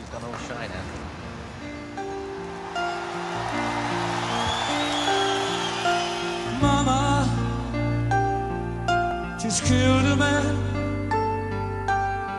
she's gone all shy now. Mama just killed a man,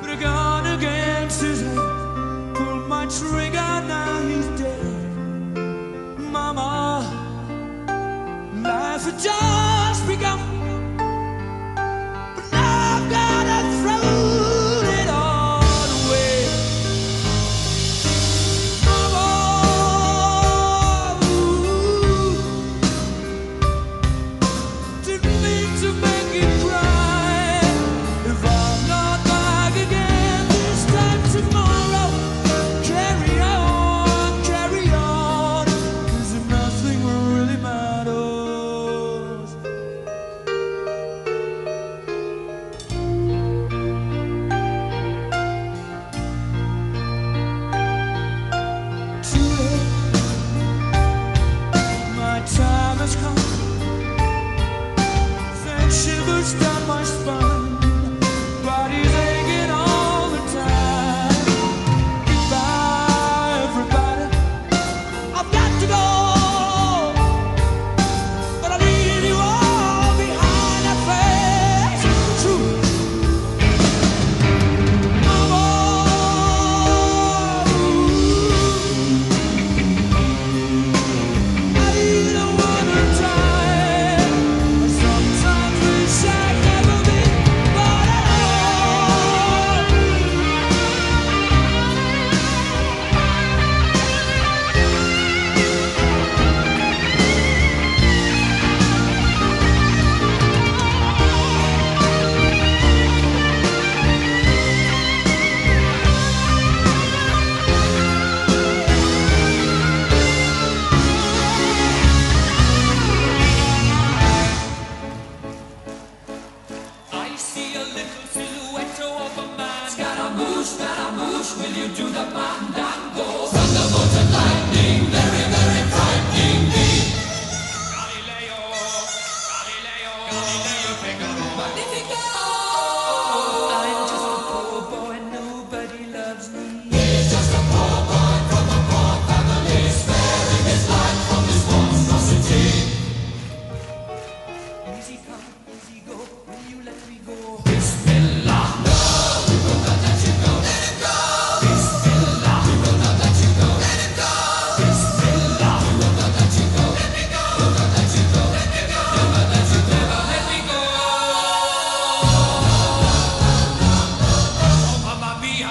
Put a gun against his head, pulled my trigger, now he's dead. Mama, life a job. tudo está mais. you do the fandango.